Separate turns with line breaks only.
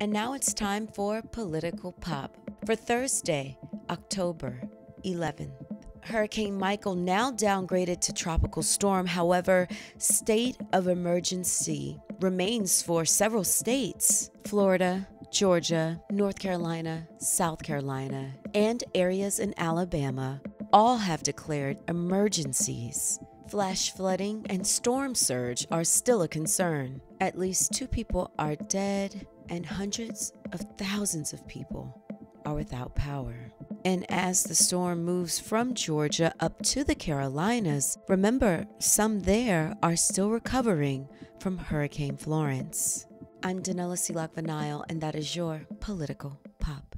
And now it's time for Political Pop for Thursday, October 11th. Hurricane Michael now downgraded to tropical storm. However, state of emergency remains for several states Florida, Georgia, North Carolina, South Carolina, and areas in Alabama all have declared emergencies. Flash flooding and storm surge are still a concern. At least two people are dead, and hundreds of thousands of people are without power. And as the storm moves from Georgia up to the Carolinas, remember some there are still recovering from Hurricane Florence. I'm Danella Sealock Vinyl, and that is your political pop.